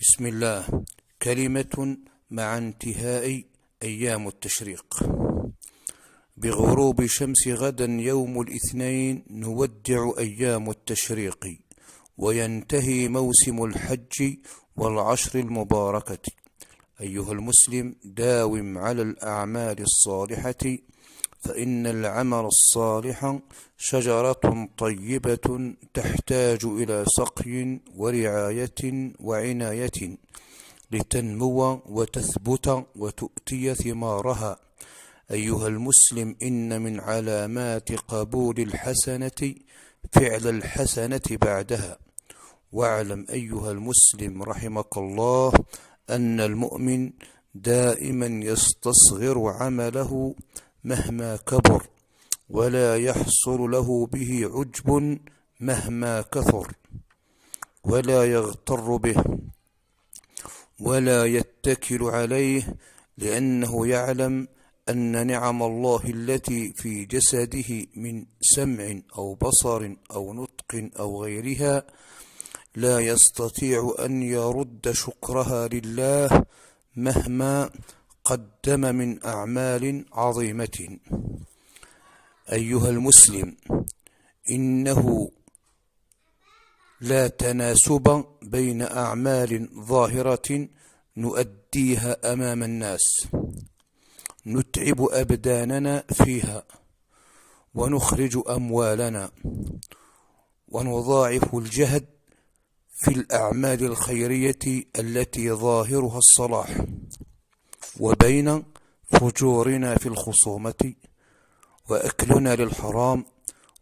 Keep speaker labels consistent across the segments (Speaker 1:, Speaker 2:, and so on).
Speaker 1: بسم الله. كلمة مع انتهاء أيام التشريق. بغروب شمس غدا يوم الاثنين نودع أيام التشريق وينتهي موسم الحج والعشر المباركة. أيها المسلم داوم على الأعمال الصالحة فإن العمل الصالح شجرة طيبة تحتاج إلى سقي ورعاية وعناية لتنمو وتثبت وتؤتي ثمارها. أيها المسلم إن من علامات قبول الحسنة فعل الحسنة بعدها. واعلم أيها المسلم رحمك الله أن المؤمن دائما يستصغر عمله مهما كبر ولا يحصل له به عجب مهما كثر ولا يغتر به ولا يتكل عليه لأنه يعلم أن نعم الله التي في جسده من سمع أو بصر أو نطق أو غيرها لا يستطيع أن يرد شكرها لله مهما قدم من أعمال عظيمة. أيها المسلم إنه لا تناسب بين أعمال ظاهرة نؤديها أمام الناس نتعب أبداننا فيها ونخرج أموالنا ونضاعف الجهد في الأعمال الخيرية التي ظاهرها الصلاح. وبين فجورنا في الخصومة وأكلنا للحرام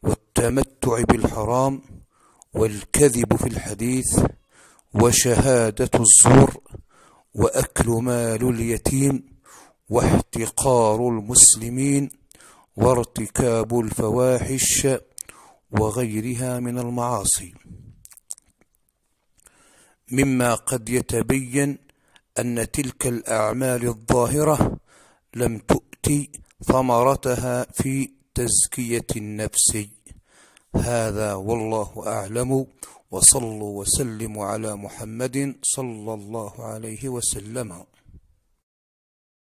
Speaker 1: والتمتع بالحرام والكذب في الحديث وشهادة الزور وأكل مال اليتيم واحتقار المسلمين وارتكاب الفواحش وغيرها من المعاصي. مما قد يتبين أن تلك الأعمال الظاهرة لم تؤتي ثمرتها في تزكية النفس. هذا والله أعلم. وصلوا وسلموا على محمد صلى الله عليه وسلم.